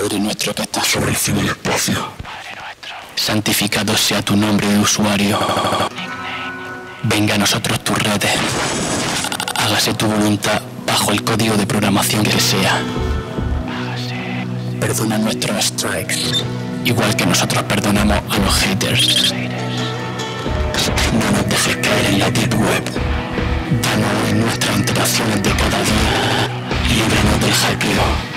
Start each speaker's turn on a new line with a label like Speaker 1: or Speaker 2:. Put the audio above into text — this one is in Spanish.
Speaker 1: Padre nuestro que estás sobre el cielo y el espacio. Santificado sea tu nombre de usuario. Venga a nosotros tus redes. Hágase tu voluntad bajo el código de programación que sea. Perdona nuestros strikes, igual que nosotros perdonamos a los haters. No nos dejes caer en la deep web. Danos nuestras interacciones de cada día. Líbranos del hackeo.